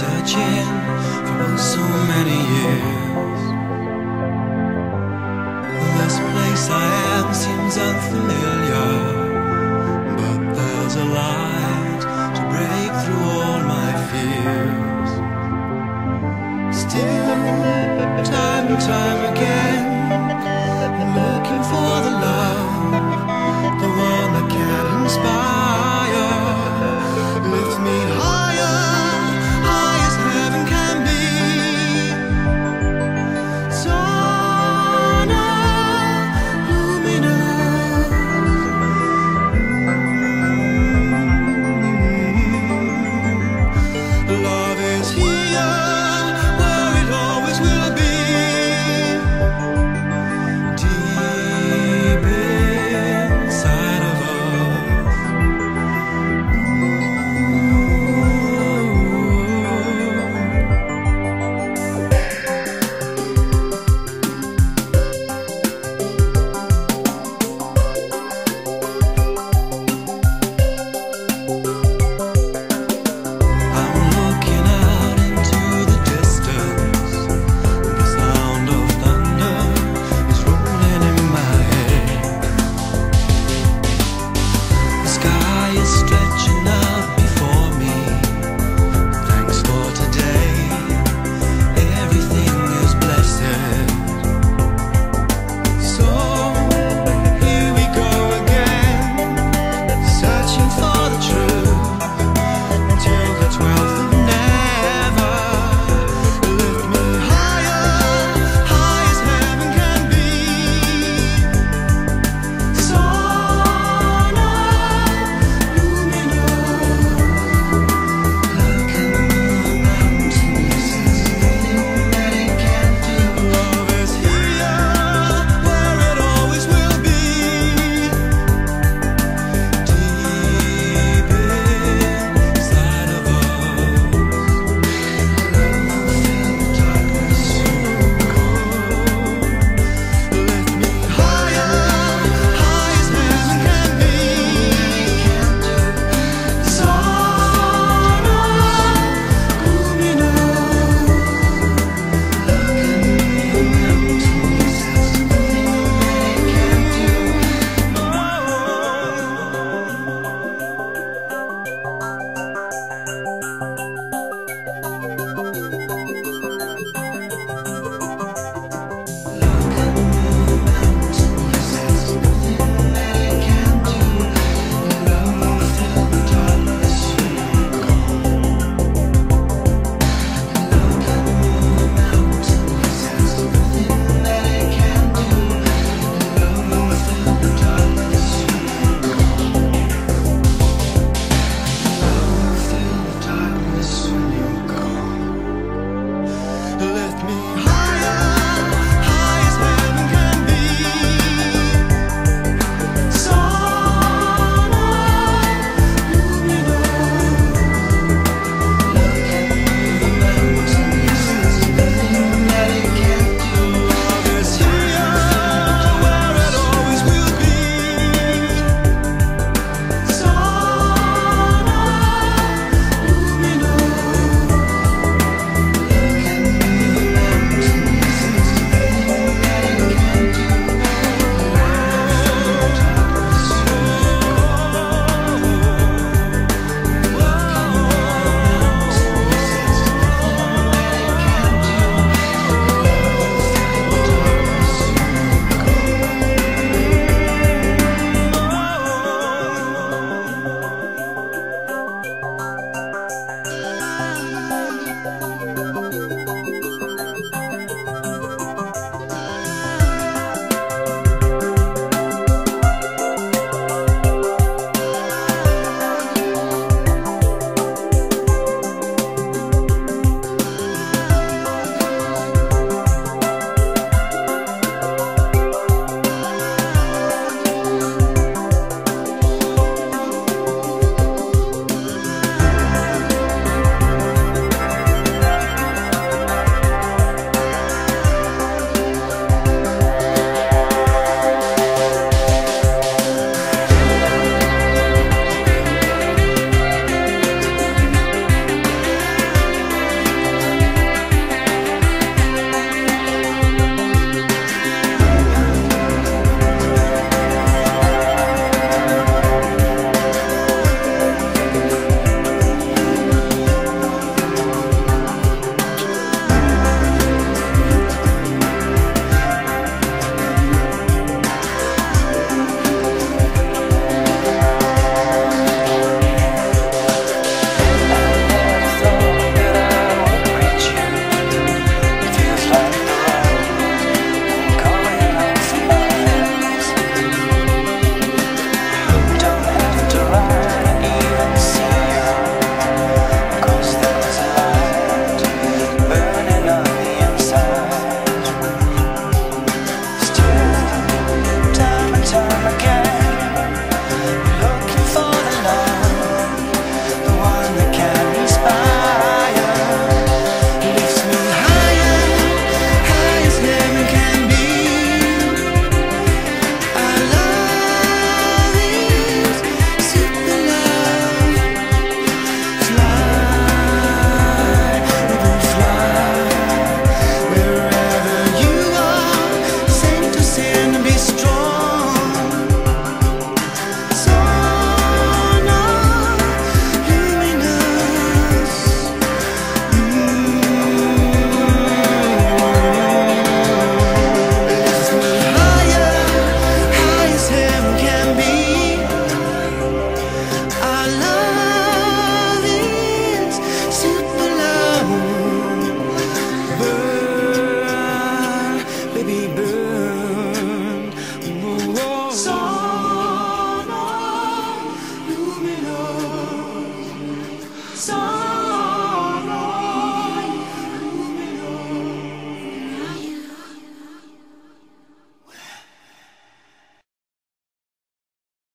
Searching for so many years. This place I am seems unfamiliar. But there's a light to break through all my fears. Still, time and time again,